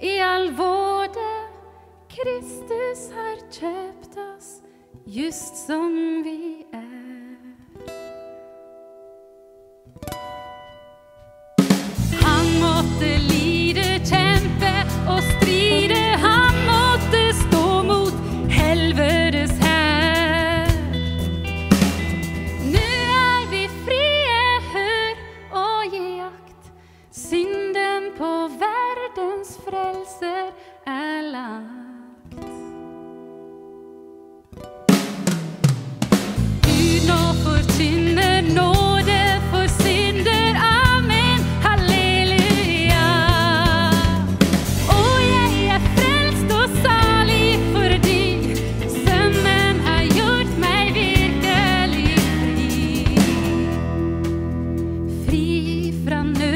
i all våde. Kristus har kjøpt oss just som vi frelser er lagt. Gud nå forkynner nåde for synder. Amen. Halleluja. Og jeg er frelst og salig fordi Sønnen har gjort meg virkelig fri. Fri fra nød